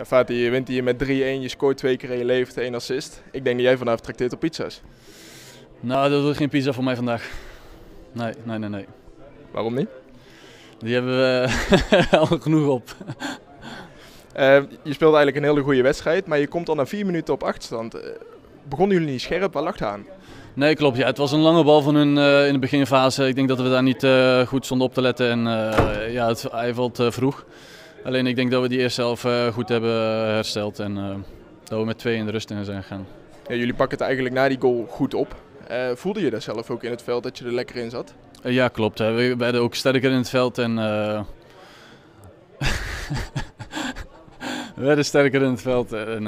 Ja, Fatih, je wint hier met 3-1, je scoort twee keer en je levert één assist. Ik denk dat jij vanavond trakteert op pizza's. Nou, dat wordt geen pizza voor mij vandaag. Nee, nee, nee, nee. Waarom niet? Die hebben we al genoeg op. Uh, je speelde eigenlijk een hele goede wedstrijd, maar je komt al na vier minuten op achterstand. Uh, begonnen jullie niet scherp? Waar lag het aan? Nee, klopt. Ja. Het was een lange bal van hun uh, in de beginfase. Ik denk dat we daar niet goed stonden op te letten en ja, het, hij valt vroeg. Alleen ik denk dat we die eerst zelf goed hebben hersteld en dat we met twee in de rust in zijn gegaan. Ja, jullie pakken het eigenlijk na die goal goed op. voelde je dat zelf ook in het veld dat je er lekker in zat? ja, klopt. Hè. We werden ook sterker in het veld en we werden sterker in het veld. En,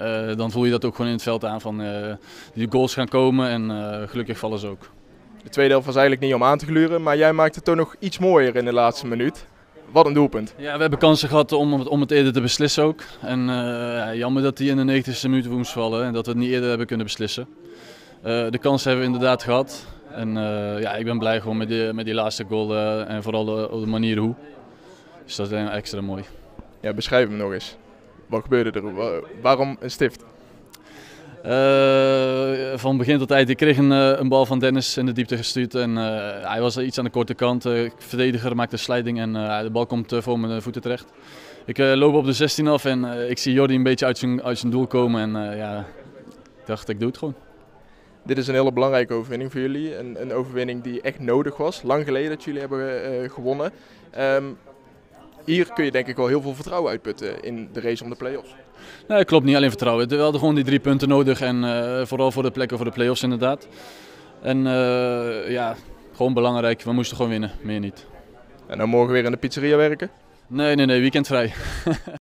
uh, dan voel je dat ook gewoon in het veld aan van uh, die goals gaan komen en gelukkig vallen ze ook. De tweede helft was eigenlijk niet om aan te gluren, maar jij maakte het toch nog iets mooier in de laatste minuut. Wat een doelpunt. Ja, we hebben kansen gehad om, om het eerder te beslissen ook. En jammer dat hij in de 90ste minuut moest vallen en dat we het niet eerder hebben kunnen beslissen. de kansen hebben we inderdaad gehad. En ja, ik ben blij gewoon met die, met die laatste goal en vooral de, de manier hoe. Dus dat is extra mooi. Ja, beschrijf hem nog eens. Wat gebeurde er? Waarom een stift? Van begin tot eind. Ik kreeg een, eh, een, bal van Dennis in de diepte gestuurd. En, uh, hij was iets aan de korte kant. Uh, verdediger maakte een sliding en de bal komt voor mijn voeten terecht. Ik loop op de 16 af en ik zie Jordi een beetje uit zijn, uit zijn doel komen. En ja, ik dacht, ik doe het gewoon. Dit is een hele belangrijke overwinning voor jullie. Een, een overwinning die echt nodig was. Lang geleden dat jullie hebben gewonnen. Um, hier kun je denk ik wel heel veel vertrouwen uitputten in de race om de play-offs. Nee, klopt. Niet alleen vertrouwen. We hadden gewoon die drie punten nodig. En uh, vooral voor de plekken voor de play-offs inderdaad. En uh, ja, gewoon belangrijk. We moesten gewoon winnen. Meer niet. En dan morgen weer in de pizzeria werken? Nee, nee, nee. Weekend vrij.